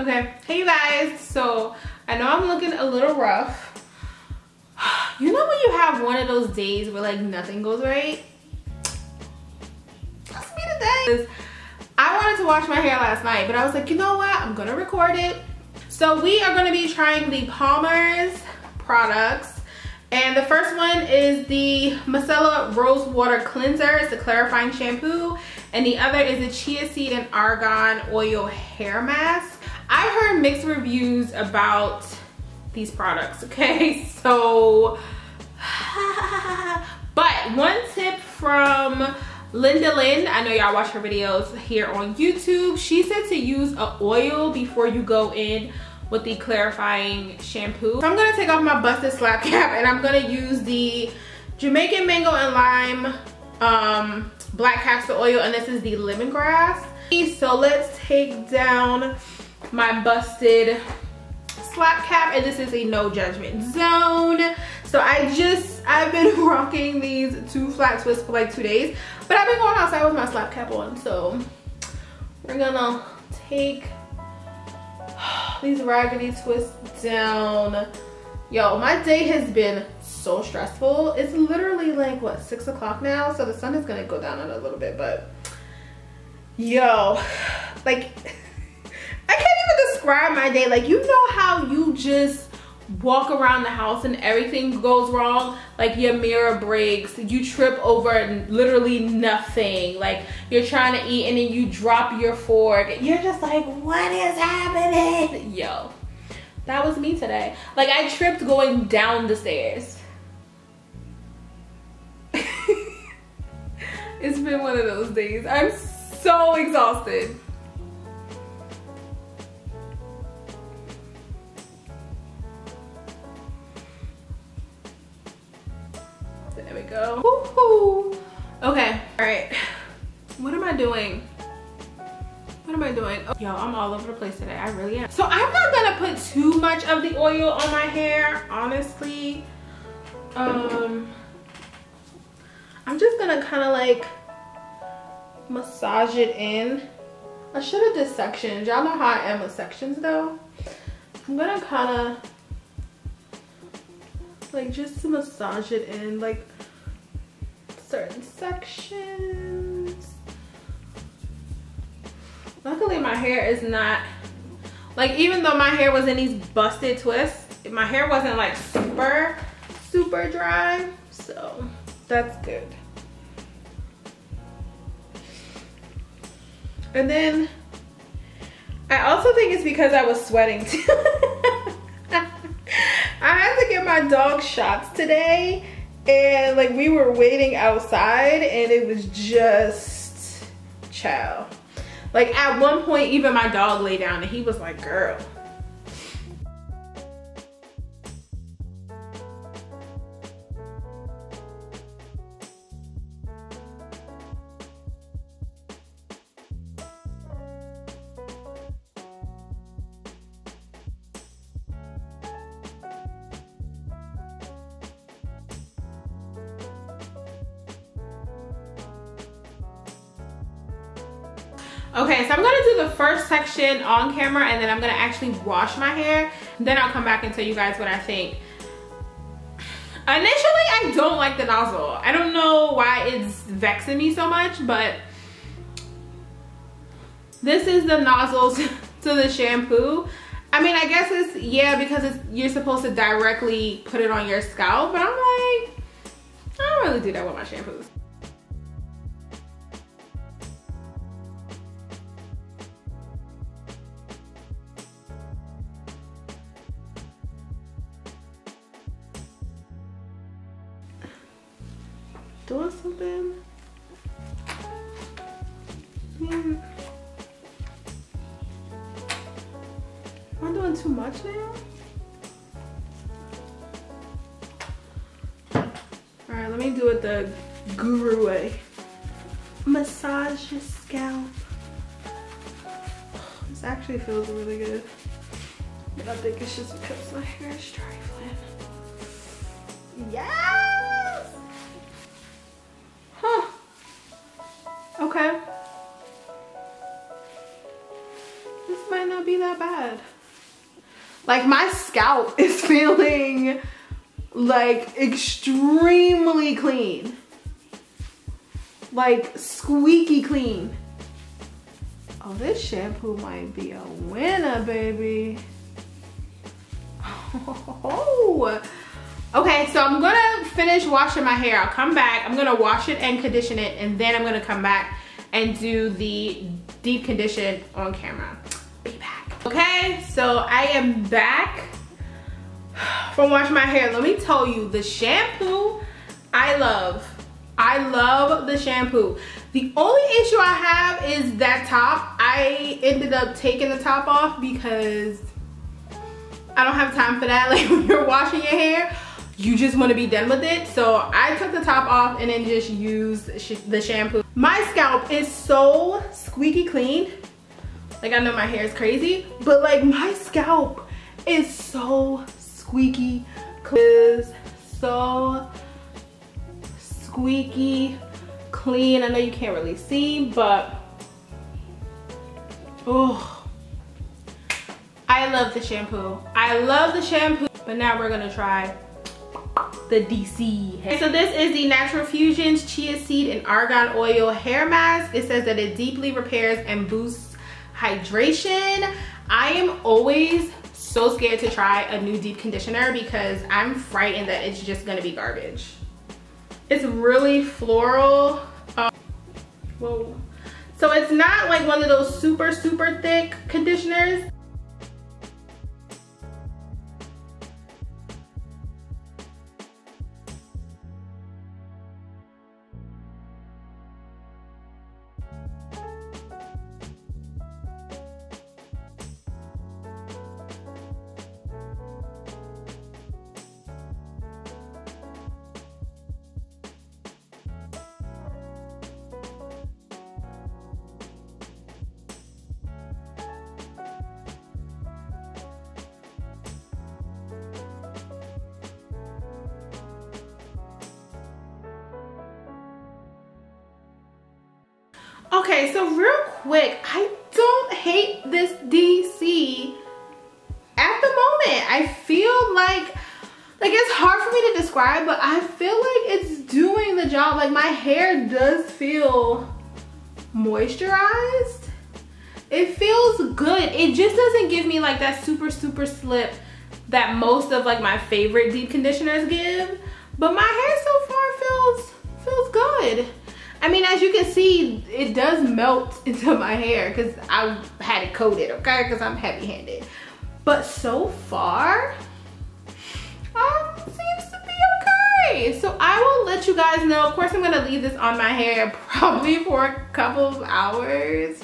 Okay, hey guys. So I know I'm looking a little rough. You know when you have one of those days where like nothing goes right? That's me today. I wanted to wash my hair last night, but I was like, you know what? I'm gonna record it. So we are gonna be trying the Palmer's products. And the first one is the Micellar Rose Water Cleanser. It's a clarifying shampoo. And the other is the Chia Seed and Argan Oil Hair Mask. I've heard mixed reviews about these products, okay? So, but one tip from Linda Lynn, I know y'all watch her videos here on YouTube. She said to use a oil before you go in with the clarifying shampoo. So I'm gonna take off my busted slap cap and I'm gonna use the Jamaican Mango and Lime um, Black Castor Oil and this is the lemongrass. So let's take down my busted slap cap and this is a no judgment zone. So I just, I've been rocking these two flat twists for like two days, but I've been going outside with my slap cap on. So we're gonna take these raggedy twists down. Yo, my day has been so stressful. It's literally like, what, six o'clock now? So the sun is gonna go down in a little bit, but yo, like, I can't even describe my day. Like, you know how you just walk around the house and everything goes wrong? Like your mirror breaks you trip over literally nothing. Like you're trying to eat and then you drop your fork. You're just like what is happening? Yo that was me today. Like i tripped going down the stairs. It's been one of those days. I'm so exhausted go. Okay, all right. What am I doing? What am I doing? Oh, yo, I'm all over the place today. I really am. So I'm not gonna put too much of the oil on my hair, honestly. Um, I'm just gonna kind of like massage it in. I should have did sections. Y'all know how I am with sections though. I'm gonna kind of like just to massage it in like certain sections. Luckily my hair is not, like even though my hair was in these busted twists, my hair wasn't like super, super dry. So that's good. And then I also think it's because I was sweating too. I had to get dog shots today and like we were waiting outside and it was just chow like at one point even my dog lay down and he was like girl Okay, so I'm gonna do the first section on camera and then I'm gonna actually wash my hair. Then I'll come back and tell you guys what I think. Initially, I don't like the nozzle. I don't know why it's vexing me so much, but this is the nozzles to the shampoo. I mean, I guess it's, yeah, because it's you're supposed to directly put it on your scalp, but I'm like, I don't really do that with my shampoos. Doing something? Hmm. Am I doing too much now? Alright, let me do it the guru way. Massage your scalp. This actually feels really good. But I think it's just because my hair is trifling. Yeah! That bad. Like my scalp is feeling like extremely clean. Like squeaky clean. Oh, this shampoo might be a winner, baby. Oh. Okay, so I'm gonna finish washing my hair. I'll come back, I'm gonna wash it and condition it, and then I'm gonna come back and do the deep condition on camera. Okay, so I am back from washing my hair. Let me tell you, the shampoo I love. I love the shampoo. The only issue I have is that top. I ended up taking the top off because I don't have time for that. Like when you're washing your hair, you just want to be done with it. So I took the top off and then just used sh the shampoo. My scalp is so squeaky clean. Like I know my hair is crazy, but like my scalp is so squeaky clean. So squeaky clean. I know you can't really see, but oh, I love the shampoo. I love the shampoo, but now we're gonna try the DC. So this is the Natural Fusions Chia Seed and Argan Oil Hair Mask. It says that it deeply repairs and boosts hydration. I am always so scared to try a new deep conditioner because I'm frightened that it's just gonna be garbage. It's really floral. Um, whoa. So it's not like one of those super, super thick conditioners. Okay, so real quick, I don't hate this DC at the moment. I feel like, like it's hard for me to describe, but I feel like it's doing the job. Like my hair does feel moisturized. It feels good. It just doesn't give me like that super, super slip that most of like my favorite deep conditioners give. But my hair so far feels, feels good. I mean, as you can see, it does melt into my hair because I had it coated, okay? Because I'm heavy handed. But so far, um, seems to be okay. So I will let you guys know. Of course, I'm gonna leave this on my hair probably for a couple of hours.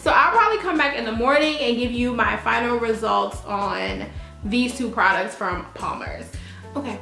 So I'll probably come back in the morning and give you my final results on these two products from Palmer's. Okay,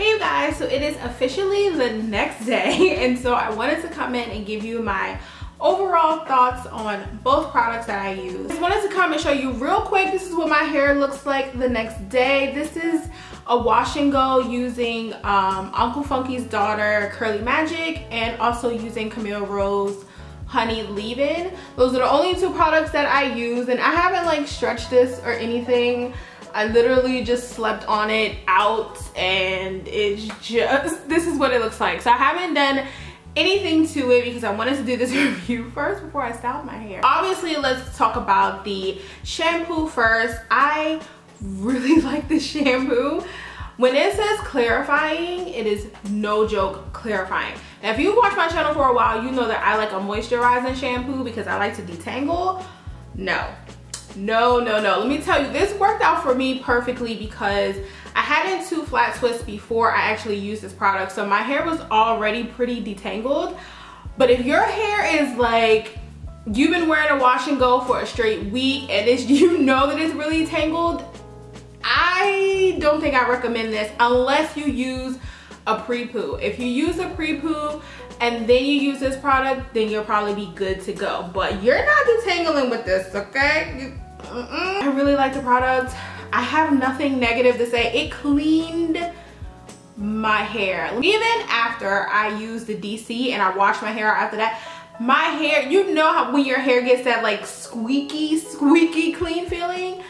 Hey you guys, so it is officially the next day and so I wanted to come in and give you my overall thoughts on both products that I use. I just wanted to come and show you real quick, this is what my hair looks like the next day. This is a wash and go using um, Uncle Funky's daughter Curly Magic and also using Camille Rose honey leave-in. Those are the only two products that I use and I haven't like stretched this or anything. I literally just slept on it out and it's just, this is what it looks like. So I haven't done anything to it because I wanted to do this review first before I styled my hair. Obviously, let's talk about the shampoo first. I really like this shampoo. When it says clarifying, it is no joke clarifying. Now, if you've watched my channel for a while, you know that I like a moisturizing shampoo because I like to detangle. No, no no no. Let me tell you this worked out for me perfectly because I had in two flat twists before I actually used this product. So my hair was already pretty detangled. But if your hair is like you've been wearing a wash and go for a straight week and it's you know that it's really tangled I don't think I recommend this unless you use a pre-poo. If you use a pre-poo and then you use this product, then you'll probably be good to go. But you're not detangling with this, okay? mm -mm. I really like the product. I have nothing negative to say. It cleaned my hair. Even after I used the DC and I washed my hair after that, my hair, you know how when your hair gets that like squeaky, squeaky clean feeling?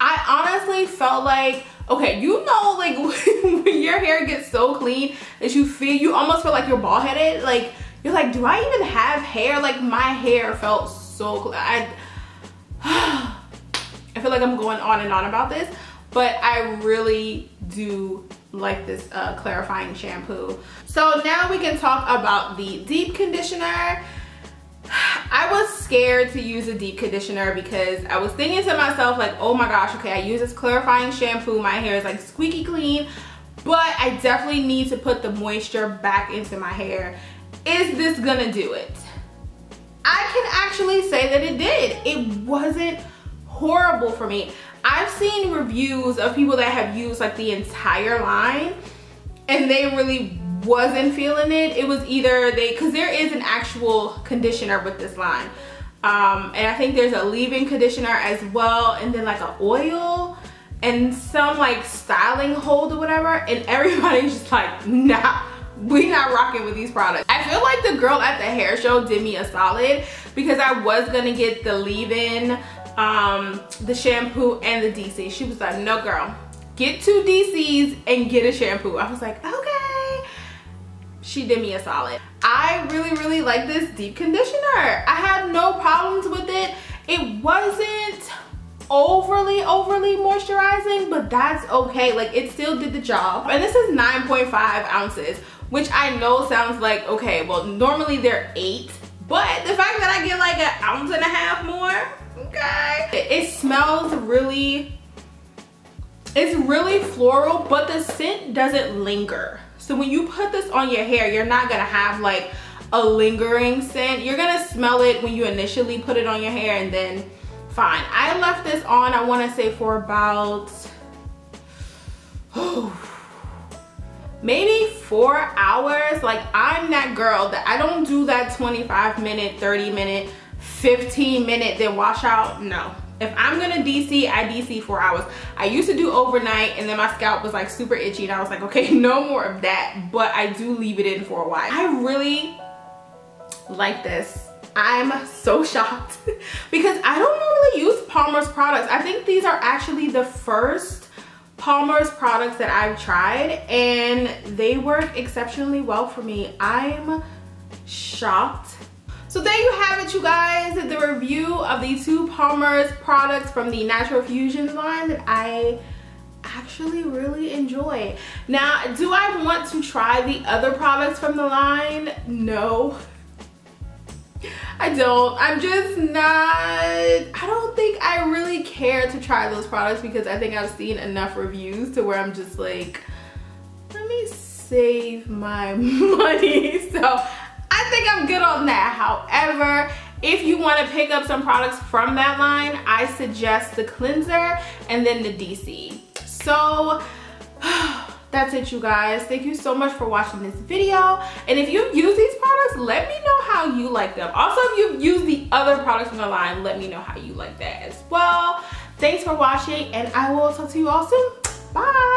I honestly felt like, okay, you know like when your hair gets so clean that you feel, you almost feel like you're bald headed. Like you're like, do I even have hair? Like my hair felt so, I, I feel like I'm going on and on about this, but I really do like this uh, clarifying shampoo. So now we can talk about the deep conditioner. I was scared to use a deep conditioner because I was thinking to myself like, oh my gosh, okay, I use this clarifying shampoo. My hair is like squeaky clean, but I definitely need to put the moisture back into my hair. Is this gonna do it? I can actually say that it did. It wasn't horrible for me. I've seen reviews of people that have used like the entire line and they really wasn't feeling it. It was either they, cause there is an actual conditioner with this line. Um, and I think there's a leave-in conditioner as well and then like an oil and some like styling hold or whatever and everybody's just like, nah, we not rocking with these products. I feel like the girl at the hair show did me a solid because I was gonna get the leave-in um, the shampoo and the DC. She was like, no girl, get two DCs and get a shampoo. I was like, okay. She did me a solid. I really, really like this deep conditioner. I had no problems with it. It wasn't overly, overly moisturizing, but that's okay. Like it still did the job. And this is 9.5 ounces, which I know sounds like, okay, well, normally they're eight, but the fact that I get like an ounce and a half more, okay it smells really it's really floral but the scent doesn't linger so when you put this on your hair you're not gonna have like a lingering scent. You're gonna smell it when you initially put it on your hair and then fine. I left this on i want to say for about maybe four hours. Like i'm that girl that i don't do that 25 minute 30 minute 15 minute then wash out. No if i'm gonna dc i dc four hours. I used to do overnight and then my scalp was like super itchy and i was like okay no more of that but i do leave it in for a while. I really like this. I'm so shocked because i don't normally use palmer's products. I think these are actually the first Palmer's products that I've tried and they work exceptionally well for me. I'm shocked so there you have it, you guys. The review of the two Palmer's products from the Natural Fusion line that I actually really enjoy. Now, do I want to try the other products from the line? No. I don't. I'm just not, I don't think I really care to try those products because I think I've seen enough reviews to where I'm just like, let me save my money. So think I'm good on that. However, if you want to pick up some products from that line, I suggest the cleanser and then the DC. So that's it you guys. Thank you so much for watching this video. And if you use these products, let me know how you like them. Also, if you've used the other products from the line, let me know how you like that as well. Thanks for watching and I will talk to you all soon. Bye.